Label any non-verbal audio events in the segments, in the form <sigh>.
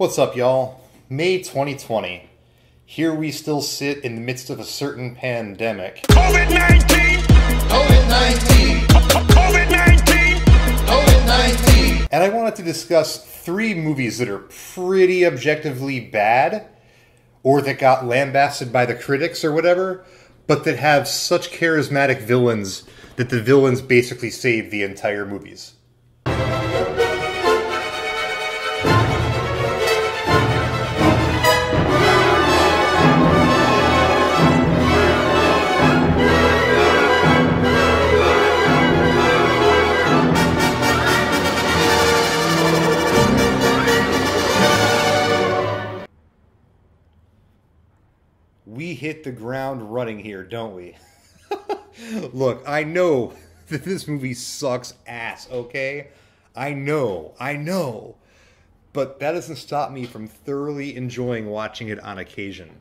What's up, y'all? May 2020. Here we still sit in the midst of a certain pandemic. COVID 19! COVID 19! COVID 19! COVID 19! And I wanted to discuss three movies that are pretty objectively bad, or that got lambasted by the critics or whatever, but that have such charismatic villains that the villains basically save the entire movies. We hit the ground running here, don't we? <laughs> Look, I know <laughs> that this movie sucks ass, okay? I know, I know. But that doesn't stop me from thoroughly enjoying watching it on occasion.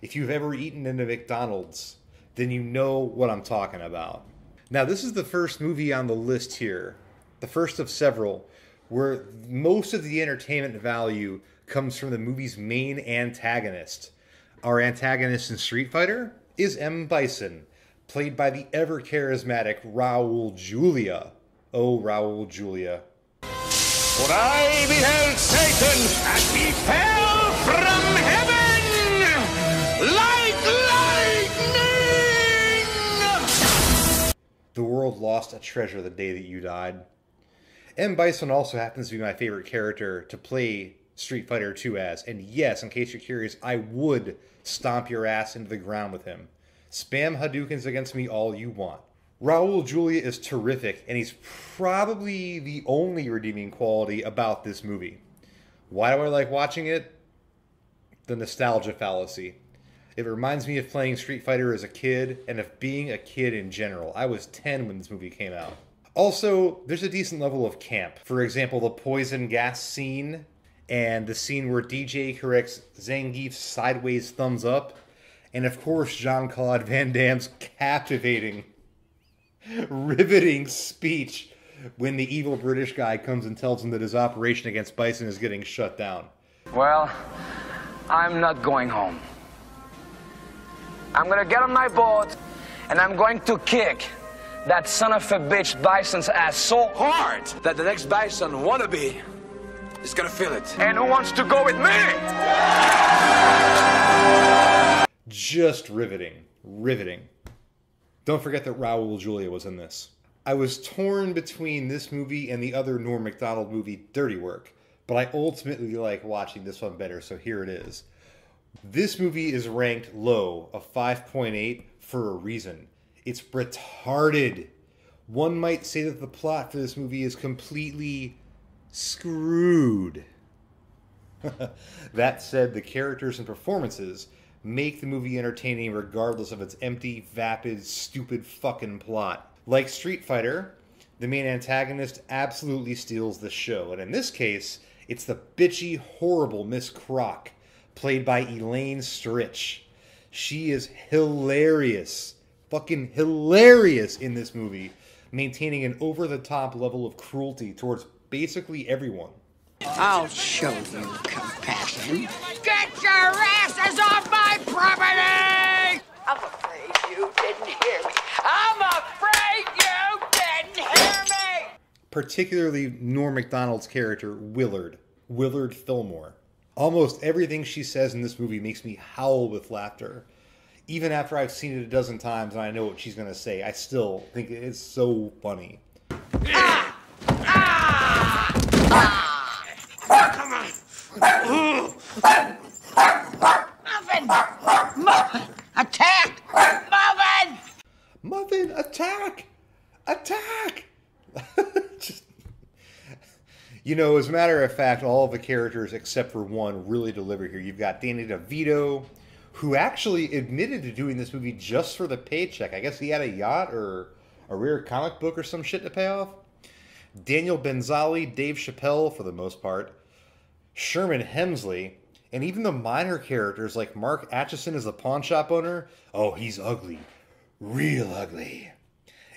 If you've ever eaten in a McDonald's, then you know what I'm talking about. Now, this is the first movie on the list here, the first of several, where most of the entertainment value comes from the movie's main antagonist. Our antagonist in Street Fighter is M. Bison, played by the ever charismatic Raul Julia. Oh, Raul Julia. For I beheld Satan, and he fell from heaven like lightning! The world lost a treasure the day that you died. M. Bison also happens to be my favorite character to play Street Fighter 2 as. And yes, in case you're curious, I would stomp your ass into the ground with him. Spam Hadoukens against me all you want. Raul Julia is terrific, and he's probably the only redeeming quality about this movie. Why do I like watching it? The nostalgia fallacy. It reminds me of playing Street Fighter as a kid and of being a kid in general. I was 10 when this movie came out. Also, there's a decent level of camp. For example, the poison gas scene and the scene where DJ corrects Zangief's sideways thumbs up, and of course, Jean Claude Van Damme's captivating, <laughs> riveting speech when the evil British guy comes and tells him that his operation against Bison is getting shut down. Well, I'm not going home. I'm gonna get on my boat and I'm going to kick that son of a bitch Bison's ass so hard that the next Bison wannabe is gonna feel it. And who wants to go with me? Just riveting. Riveting. Don't forget that Raul Julia was in this. I was torn between this movie and the other Norm Macdonald movie, Dirty Work, but I ultimately like watching this one better, so here it is. This movie is ranked low of 5.8 for a reason. It's retarded. One might say that the plot for this movie is completely screwed. <laughs> that said, the characters and performances make the movie entertaining regardless of its empty, vapid, stupid fucking plot. Like Street Fighter, the main antagonist absolutely steals the show, and in this case, it's the bitchy, horrible Miss Crock, played by Elaine Stritch. She is hilarious, fucking hilarious in this movie, maintaining an over the top level of cruelty towards basically everyone. I'll show you compassion. Get your asses off my property! I'm afraid you didn't hear me. I'm afraid you didn't hear me! particularly Norm Macdonald's character, Willard, Willard Fillmore. Almost everything she says in this movie makes me howl with laughter. Even after I've seen it a dozen times and I know what she's going to say, I still think it is so funny. Ah! Muffin! Muffin! Attack! Muffin! Muffin, attack! Attack! <laughs> You know, as a matter of fact, all of the characters except for one really deliver here. You've got Danny DeVito, who actually admitted to doing this movie just for the paycheck. I guess he had a yacht or a rare comic book or some shit to pay off. Daniel Benzali, Dave Chappelle, for the most part, Sherman Hemsley, and even the minor characters like Mark Acheson as the pawn shop owner. Oh, he's ugly. Real ugly.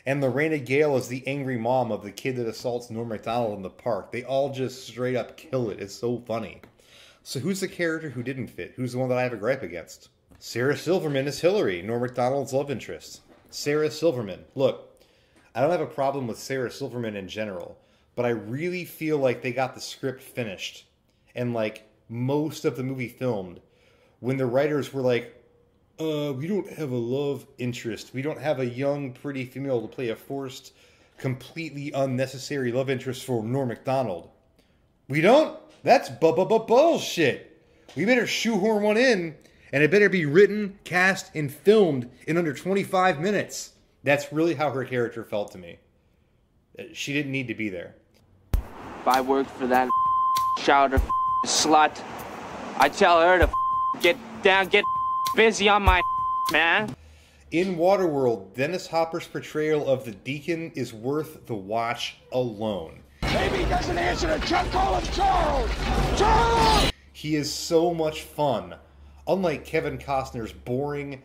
And Lorena Gale is the angry mom of the kid that assaults Norm Macdonald in the park. They all just straight up kill it. It's so funny. So who's the character who didn't fit? Who's the one that I have a gripe against? Sarah Silverman is Hillary, Norm Macdonald's love interest. Sarah Silverman. Look, I don't have a problem with Sarah Silverman in general, but I really feel like they got the script finished and like most of the movie filmed when the writers were like, uh, we don't have a love interest. We don't have a young, pretty female to play a forced, completely unnecessary love interest for Norm Macdonald. We don't? That's bu bu bu bullshit. We better shoehorn one in, and it better be written, cast, and filmed in under 25 minutes. That's really how her character felt to me. She didn't need to be there. If I worked for that <laughs> shouter <laughs> slut, I'd tell her to <laughs> get down, get busy on my man. In Waterworld, Dennis Hopper's portrayal of the Deacon is worth the watch alone. Maybe he doesn't answer the truck, call him Charles! Charles! He is so much fun. Unlike Kevin Costner's boring,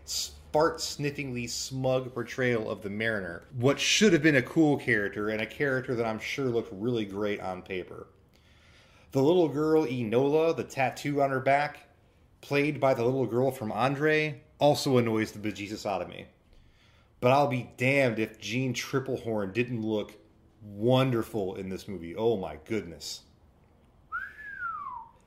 fart sniffingly smug portrayal of the Mariner, what should have been a cool character and a character that I'm sure looked really great on paper. The little girl Enola, the tattoo on her back, played by the little girl from Andre, also annoys the bejesus out of me. But I'll be damned if Jeanne Tripplehorn didn't look wonderful in this movie. Oh my goodness.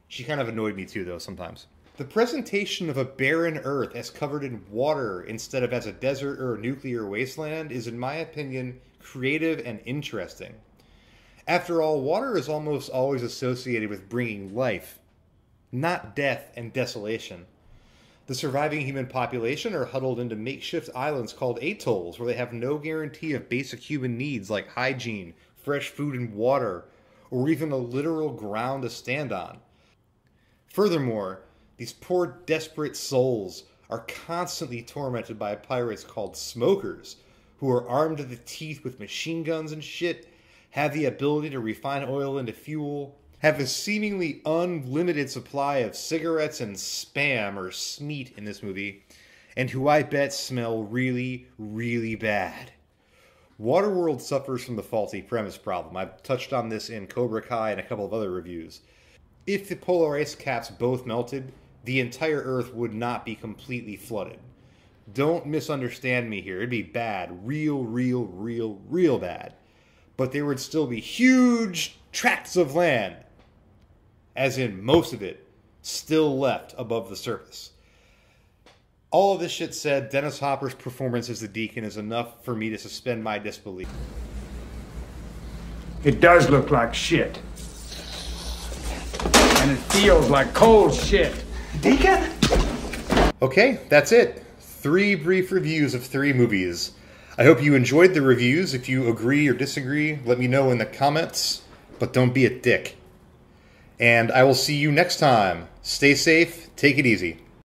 She kind of annoyed me too, though, sometimes. The presentation of a barren Earth as covered in water instead of as a desert or a nuclear wasteland is, in my opinion, creative and interesting. After all, water is almost always associated with bringing life, not death and desolation. The surviving human population are huddled into makeshift islands called atolls, where they have no guarantee of basic human needs like hygiene, fresh food and water, or even a literal ground to stand on. Furthermore, these poor, desperate souls are constantly tormented by pirates called smokers, who are armed to the teeth with machine guns and shit, have the ability to refine oil into fuel, have a seemingly unlimited supply of cigarettes and spam or smeat in this movie, and who I bet smell really, really bad. Waterworld suffers from the faulty premise problem. I've touched on this in Cobra Kai and a couple of other reviews. If the polar ice caps both melted, the entire Earth would not be completely flooded. Don't misunderstand me here. It'd be bad. Real, real, real, real bad. But there would still be huge tracts of land, as in most of it, still left above the surface. All of this shit said, Dennis Hopper's performance as the Deacon is enough for me to suspend my disbelief. It does look like shit. And it feels like cold shit. Deacon? Okay, that's it. Three brief reviews of three movies. I hope you enjoyed the reviews. If you agree or disagree, let me know in the comments, but don't be a dick. And I will see you next time. Stay safe, take it easy.